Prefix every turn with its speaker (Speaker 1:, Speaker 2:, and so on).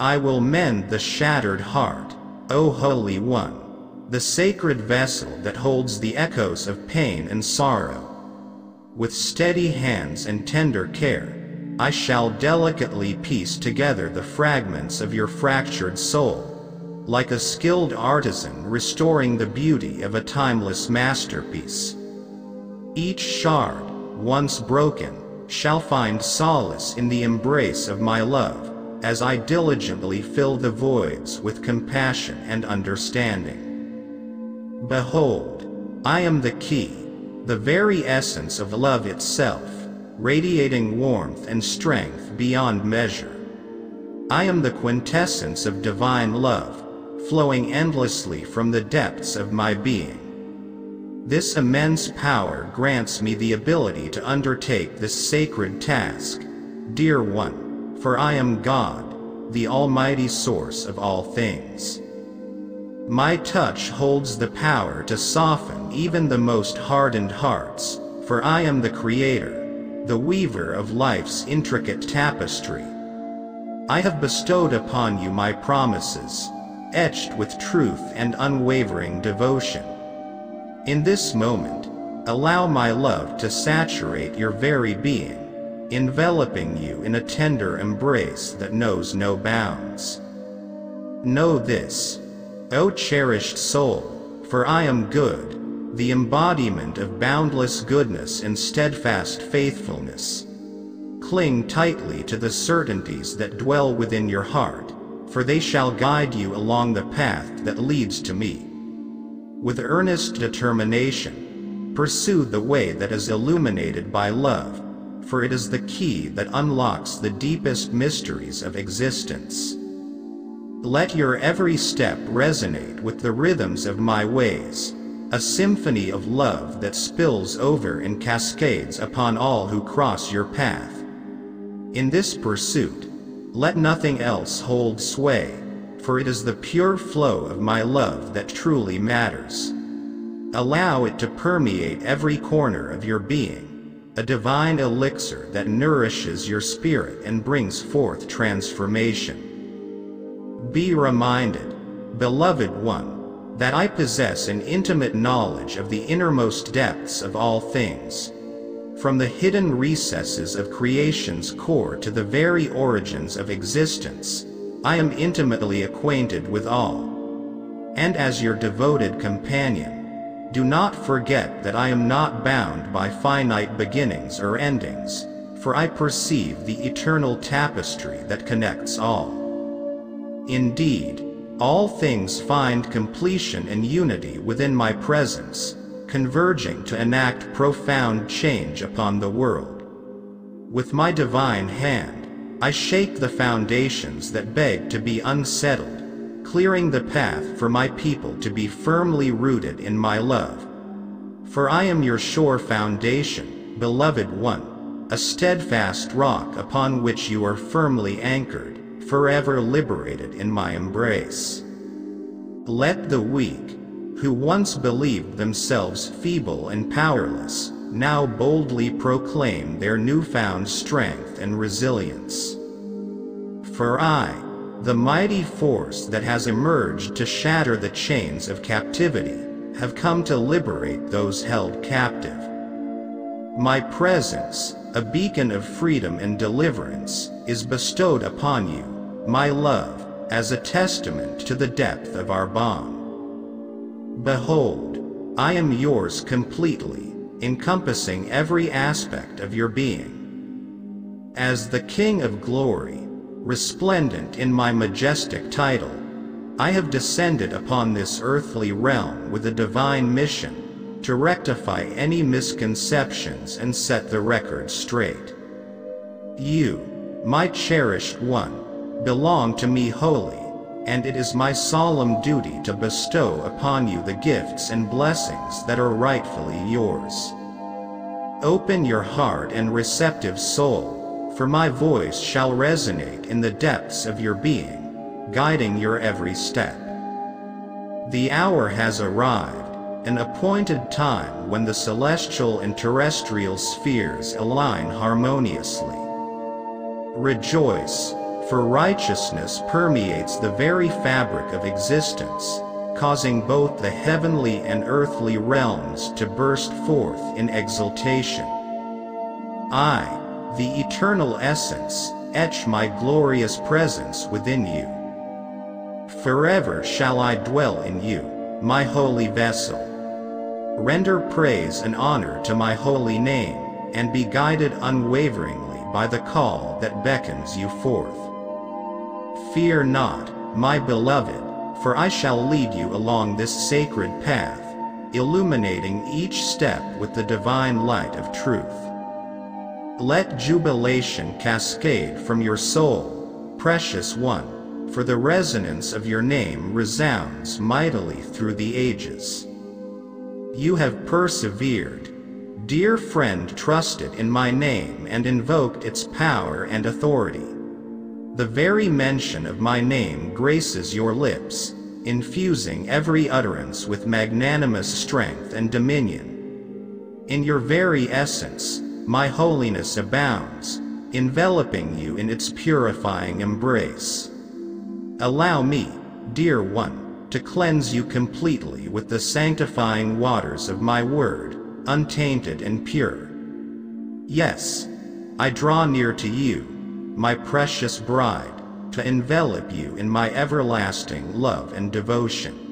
Speaker 1: I will mend the shattered heart, O Holy One, the sacred vessel that holds the echoes of pain and sorrow. With steady hands and tender care, I shall delicately piece together the fragments of your fractured soul, like a skilled artisan restoring the beauty of a timeless masterpiece. Each shard, once broken, shall find solace in the embrace of my love, as I diligently fill the voids with compassion and understanding. Behold, I am the key, the very essence of love itself, radiating warmth and strength beyond measure. I am the quintessence of divine love, flowing endlessly from the depths of my being. This immense power grants me the ability to undertake this sacred task, dear one, for I am God, the almighty source of all things. My touch holds the power to soften even the most hardened hearts, for I am the creator, the weaver of life's intricate tapestry. I have bestowed upon you my promises, etched with truth and unwavering devotion. In this moment, allow my love to saturate your very being, enveloping you in a tender embrace that knows no bounds. Know this, O cherished soul, for I am good, the embodiment of boundless goodness and steadfast faithfulness. Cling tightly to the certainties that dwell within your heart, for they shall guide you along the path that leads to me. With earnest determination, pursue the way that is illuminated by love, for it is the key that unlocks the deepest mysteries of existence. Let your every step resonate with the rhythms of my ways, a symphony of love that spills over and cascades upon all who cross your path. In this pursuit, let nothing else hold sway, for it is the pure flow of my love that truly matters. Allow it to permeate every corner of your being, a divine elixir that nourishes your spirit and brings forth transformation. Be reminded, beloved one, that I possess an intimate knowledge of the innermost depths of all things. From the hidden recesses of creation's core to the very origins of existence, I am intimately acquainted with all. And as your devoted companion, do not forget that I am not bound by finite beginnings or endings, for I perceive the eternal tapestry that connects all. Indeed, all things find completion and unity within my presence, converging to enact profound change upon the world. With my divine hand, I shake the foundations that beg to be unsettled, clearing the path for my people to be firmly rooted in my love. For I am your sure foundation, beloved one, a steadfast rock upon which you are firmly anchored, forever liberated in my embrace. Let the weak, who once believed themselves feeble and powerless, now boldly proclaim their newfound strength and resilience. For I, the mighty force that has emerged to shatter the chains of captivity, have come to liberate those held captive. My presence, a beacon of freedom and deliverance, is bestowed upon you, my love, as a testament to the depth of our bond. Behold, I am yours completely, encompassing every aspect of your being. As the King of Glory, resplendent in my majestic title, I have descended upon this earthly realm with a divine mission to rectify any misconceptions and set the record straight. You, my cherished one, belong to me wholly, and it is my solemn duty to bestow upon you the gifts and blessings that are rightfully yours. Open your heart and receptive soul, for my voice shall resonate in the depths of your being, guiding your every step. The hour has arrived, an appointed time when the celestial and terrestrial spheres align harmoniously. Rejoice, For righteousness permeates the very fabric of existence, causing both the heavenly and earthly realms to burst forth in exultation. I, the eternal essence, etch my glorious presence within you. Forever shall I dwell in you, my holy vessel. Render praise and honor to my holy name, and be guided unwaveringly by the call that beckons you forth. Fear not, my beloved, for I shall lead you along this sacred path, illuminating each step with the divine light of truth. Let jubilation cascade from your soul, precious one, for the resonance of your name resounds mightily through the ages. You have persevered, dear friend trusted in my name and invoked its power and authority. The very mention of my name graces your lips, infusing every utterance with magnanimous strength and dominion. In your very essence, my holiness abounds, enveloping you in its purifying embrace. Allow me, dear one, to cleanse you completely with the sanctifying waters of my word, untainted and pure. Yes, I draw near to you, my precious bride, to envelop you in my everlasting love and devotion.